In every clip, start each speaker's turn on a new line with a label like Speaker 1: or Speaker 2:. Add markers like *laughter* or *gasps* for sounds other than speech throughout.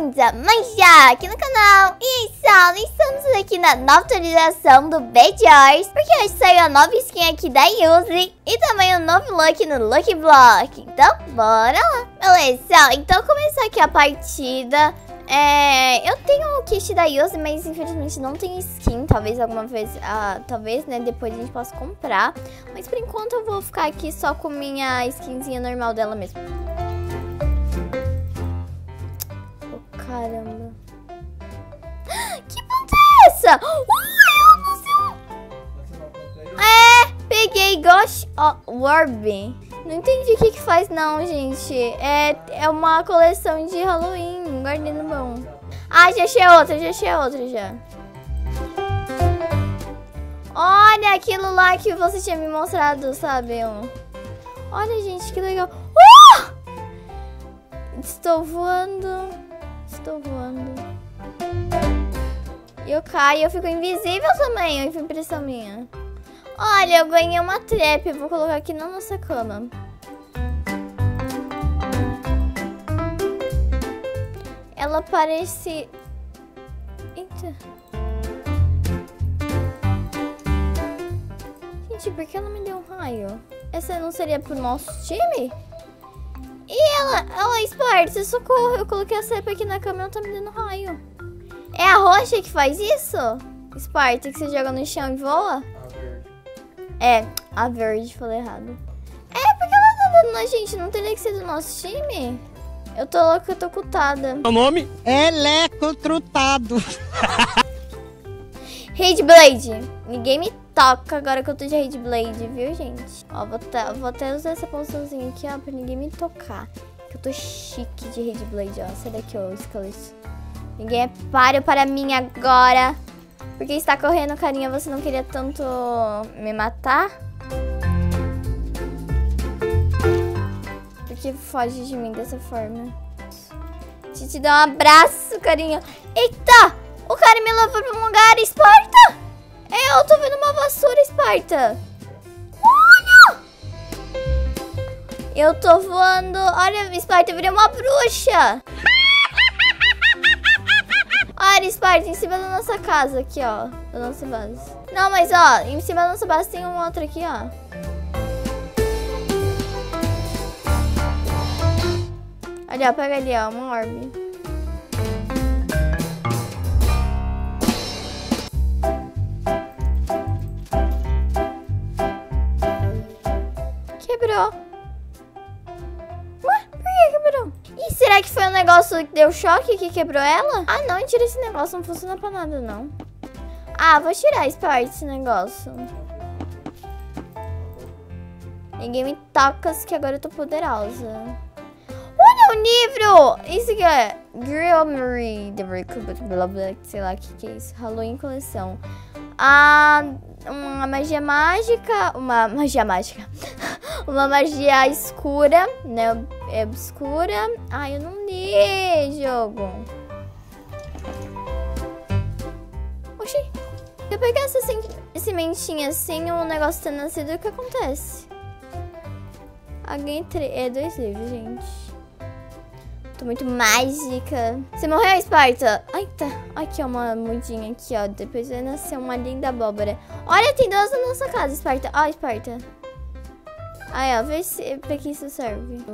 Speaker 1: bem-vindos a já aqui no canal. E pessoal, estamos aqui na nova atualização do Bedjars, porque hoje saiu a nova skin aqui da Yuzi e também o um novo look no Lucky Block. Então, bora lá. Beleza, então começar aqui a partida. É, eu tenho o kit da Yuzi, mas infelizmente não tem skin. Talvez alguma vez, ah, talvez, né, depois a gente possa comprar. Mas por enquanto eu vou ficar aqui só com minha skinzinha normal dela mesmo. Caramba. *gasps* Que ponta é essa? Uh, eu não sei. É, peguei Gosh Warby. Não entendi o que que faz não, gente. É, é uma coleção de Halloween. Guardei no bom. Ah, já achei outra, já achei outra já. Olha aquilo lá que você tinha me mostrado, sabe? Olha, gente, que legal. Uh! Estou voando. Estou voando. Eu caio, eu fico invisível também, é impressão minha. Olha, eu ganhei uma trap, vou colocar aqui na nossa cama. Ela parece... Eita. Gente, por que ela me deu um raio? Essa não seria pro nosso time? Ela, ela, Sparta, socorro, eu coloquei a cepa aqui na cama e ela tá me dando raio. É a rocha que faz isso? Sparta, que você joga no chão e voa? A verde. É, a verde, falei errado. É, porque ela tá dando na gente, não teria que ser do nosso time? Eu tô louca, eu tô cutada.
Speaker 2: O nome? Elecotrutado. *laughs*
Speaker 1: Raid Blade. Ninguém me toca agora que eu tô de Raid Blade, viu, gente? Ó, vou, vou até usar essa poçãozinha aqui, ó, pra ninguém me tocar. Que eu tô chique de Raid Blade, ó. Sai daqui, ó, Skelett. Ninguém é páreo para mim agora. Porque está correndo, carinha, você não queria tanto me matar? Porque foge de mim dessa forma. Eu te dar um abraço, carinha. Eita! O cara me levou pra um lugar, Esparta! Eu tô vendo uma vassoura, Esparta. Eu tô voando. Olha, Esparta, eu virei uma bruxa. *laughs* Olha, Esparta, em cima da nossa casa aqui, ó. Da nossa base. Não, mas, ó, em cima da nossa base tem um outro aqui, ó. Olha, pega ali, ó, uma orbe. Um negócio que deu choque que quebrou ela? Ah, não, tira esse negócio, não funciona pra nada, não. Ah, vou tirar esse parte desse negócio. Ninguém me toca, que agora eu tô poderosa. Olha o livro! Isso aqui é Grill Marie, blá blá, sei lá o que, que é isso. Halloween coleção. Ah, uma magia mágica, uma magia mágica *laughs* uma magia escura, né? É obscura. Ai, eu não li, jogo. Oxi, eu pegar essa sementinha assim, o um negócio tá nascido, o que acontece? Alguém... É dois livros, gente. Tô muito mágica. Você morreu, Esparta? Ai, tá. Aqui, ó, uma mudinha aqui, ó. Depois vai nascer uma linda abóbora. Olha, tem duas na nossa casa, Esparta. Ó, Esparta. Aí, ó, vê se, pra que isso serve.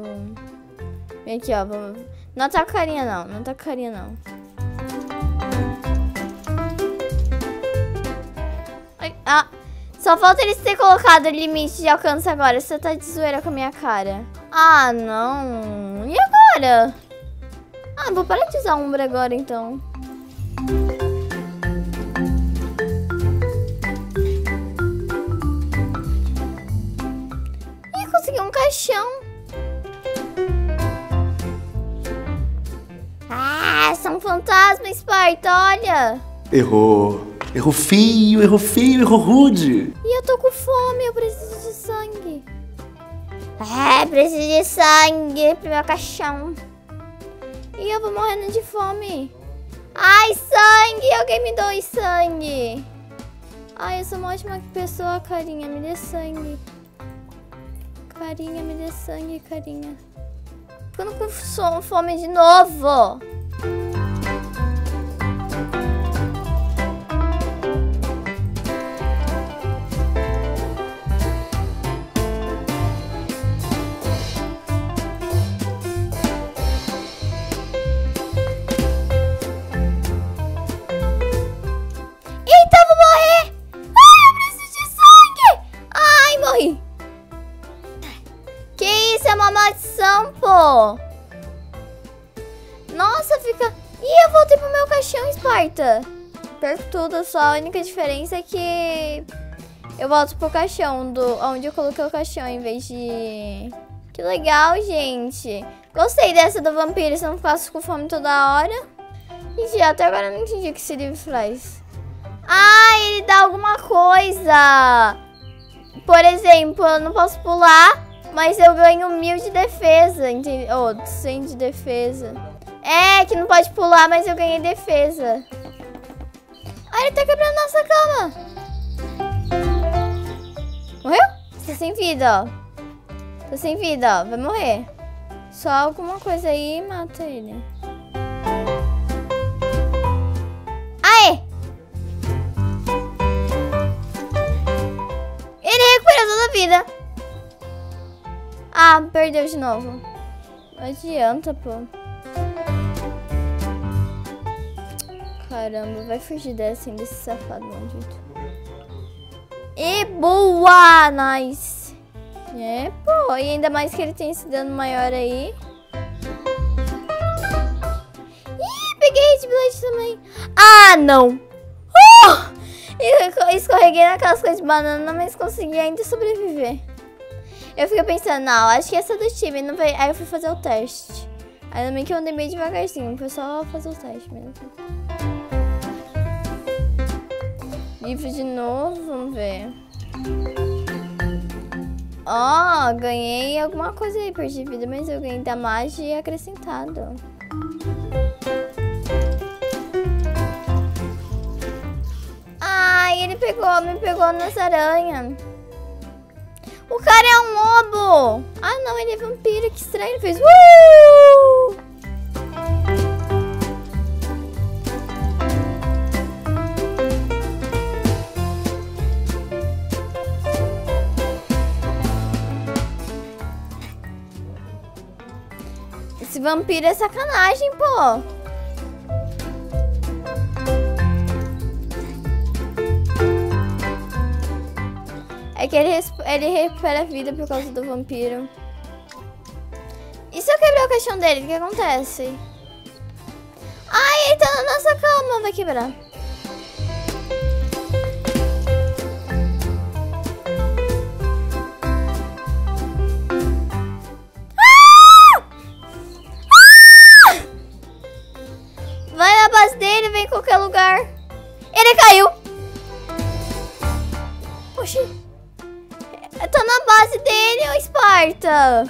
Speaker 1: Vem aqui, ó. Não tá carinha, não. Não tá carinha, não. Ah, só falta eles ter colocado o limite de alcance agora. Você tá de zoeira com a minha cara. Ah, não. E agora? Ah, vou parar de usar Umbra agora, então. Caixão. Ah, são fantasmas, Esparta, olha.
Speaker 3: Errou. Errou feio, errou feio, errou rude.
Speaker 1: E eu tô com fome, eu preciso de sangue. É, preciso de sangue pro meu caixão. E eu vou morrendo de fome. Ai, sangue! Alguém me doe sangue. Ai, eu sou uma ótima pessoa, carinha. Me dê sangue. Carinha, me dê sangue, carinha. Ficando com fome de novo. Esparta. Perco tudo, só a única diferença é que... Eu volto pro caixão, do, onde eu coloquei o caixão, em vez de... Que legal, gente. Gostei dessa do vampiro, se não ficasse com fome toda hora. Gente, até agora eu não entendi o que esse livro faz. Ah, ele dá alguma coisa. Por exemplo, eu não posso pular, mas eu ganho mil de defesa. Ou oh, 100 de defesa. É, que não pode pular, mas eu ganhei defesa. Ele tá quebrando nossa cama. Morreu? Tá sem vida, ó. Tá sem vida, ó. Vai morrer. Só alguma coisa aí mata ele. Aê! Ele recuperou toda a vida. Ah, perdeu de novo. Não adianta, pô. Caramba, vai fugir dessa desse safado maldito. E boa! Nice! É, pô, e ainda mais que ele tem esse dano maior aí. Ih, peguei Hit Blade também. Ah, não! Uh! Escorreguei na casca de banana, mas consegui ainda sobreviver. Eu fiquei pensando, não, acho que essa é do time não vai... Aí eu fui fazer o teste. Ainda bem que eu andei meio devagarzinho, foi só fazer o teste mesmo. Livro de novo, vamos ver. Ó, oh, ganhei alguma coisa aí, perdi vida, mas eu ganhei da magia acrescentado. Ai, ele pegou, me pegou nas aranhas. O cara é um lobo! Ah, não, ele é vampiro, que estranho. Ele fez... Uh! Vampiro é sacanagem, pô. É que ele, ele recupera a vida por causa do vampiro. E se eu quebrar o caixão dele, o que acontece? Ai, ele tá na nossa cama, vai quebrar. Oxi. Tá na base dele, ô Esparta.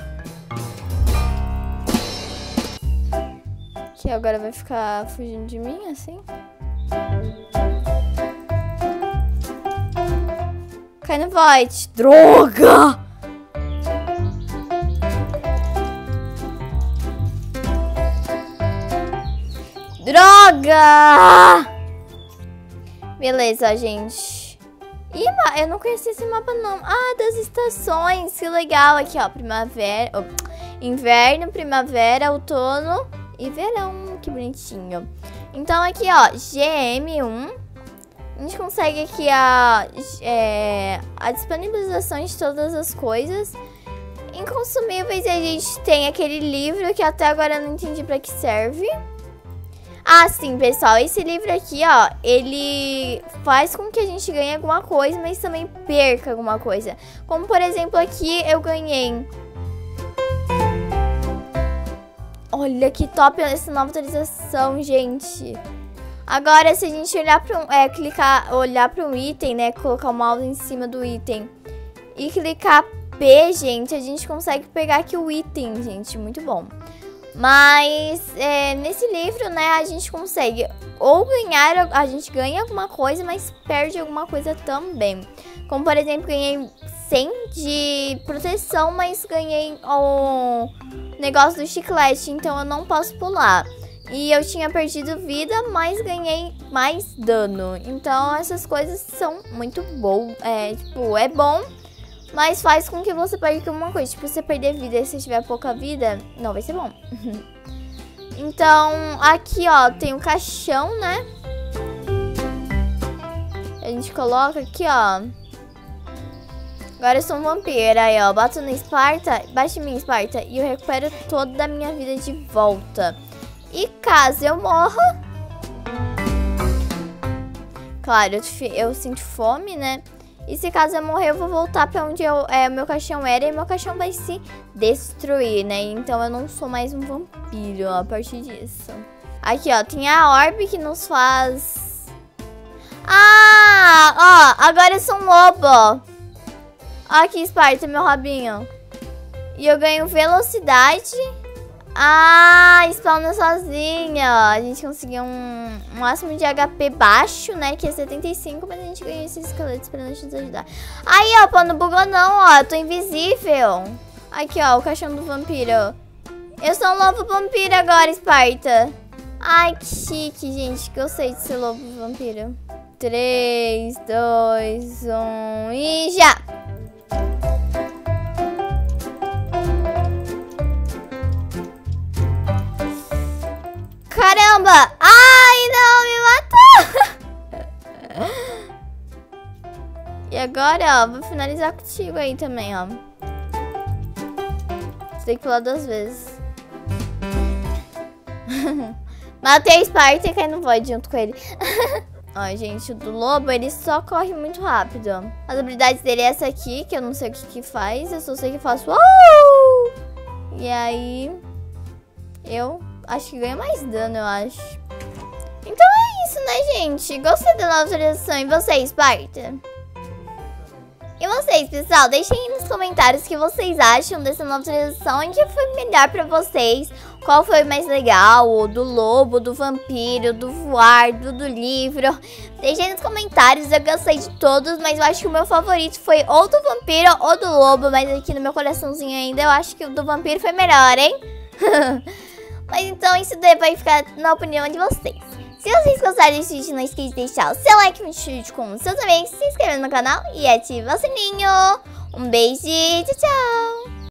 Speaker 1: Que agora vai ficar fugindo de mim, assim? Cai no Void. Droga! Droga! Beleza, gente. Ih, eu não conhecia esse mapa, não. Ah, das estações. Que legal. Aqui, ó. Primavera... Oh, inverno, primavera, outono e verão. Que bonitinho. Então, aqui, ó. GM1. A gente consegue aqui a, é, a disponibilização de todas as coisas. Inconsumíveis, a gente tem aquele livro que até agora eu não entendi pra que serve. Ah, sim, pessoal, esse livro aqui, ó, ele faz com que a gente ganhe alguma coisa, mas também perca alguma coisa. Como, por exemplo, aqui eu ganhei... Olha que top essa nova atualização, gente. Agora, se a gente olhar para um, é, clicar, olhar para um item, né, colocar o mouse em cima do item e clicar P, gente, a gente consegue pegar aqui o item, gente, muito bom. Mas é, nesse livro, né, a gente consegue ou ganhar, a gente ganha alguma coisa, mas perde alguma coisa também. Como por exemplo, ganhei 100 de proteção, mas ganhei o negócio do chiclete, então eu não posso pular. E eu tinha perdido vida, mas ganhei mais dano. Então essas coisas são muito boas. É, tipo, é bom, mas faz com que você perca uma coisa. Tipo, você perder vida e se tiver pouca vida, não vai ser bom. *laughs* então, aqui, ó, tem um caixão, né? A gente coloca aqui, ó. Agora eu sou um vampiro. Aí, ó, bato no Esparta, bate em mim, Esparta, e eu recupero toda a minha vida de volta. E caso eu morra... Claro, eu, eu sinto fome, né? E se caso eu morrer, eu vou voltar pra onde eu, é, meu caixão era e meu caixão vai se destruir, né? Então eu não sou mais um vampiro a partir disso. Aqui, ó, tem a orbe que nos faz... Ah, ó, agora eu sou um lobo, ó. Aqui, Sparta, meu rabinho. E eu ganho velocidade ah, spawna sozinha. A gente conseguiu um, um, máximo de HP baixo, né? Que é 75, mas a gente ganhou esses esqueletos pra nos ajudar. Aí, ó, pô, não bugou não, ó. Eu tô invisível. Aqui, ó, o caixão do vampiro. Eu sou um lobo vampiro agora, Esparta. Ai, que chique, gente. Gostei de ser lobo vampiro. 3, 2, 1 e já! Caramba! Ai, não, me matou! *laughs* e agora, ó, vou finalizar contigo aí também, ó. Você tem que pular duas vezes. *laughs* Matei a Sparta e cai no Void junto com ele. *laughs* Ó, gente, o do lobo, ele só corre muito rápido. As habilidades dele é essa aqui, que eu não sei o que que faz. Eu só sei que faço... Uh! E aí... Eu acho que ganha mais dano, eu acho. Então é isso, né, gente? Gostei da nova atualização. E vocês, Sparta? E vocês, pessoal, deixem aí nos comentários o que vocês acham dessa nova atualização e que foi melhor pra vocês. Qual foi mais legal, o do lobo, do vampiro, do voar, do, do livro. Deixem nos comentários, eu gostei de todos, mas eu acho que o meu favorito foi ou do vampiro ou do lobo. Mas aqui no meu coraçãozinho ainda eu acho que o do vampiro foi melhor, hein? *laughs* Mas então isso daí vai ficar na opinião de vocês. Se vocês gostaram desse vídeo, não esqueça de deixar o seu like no vídeo com os seus amigos, se inscrever no canal e ativar o sininho. Um beijo e tchau, tchau!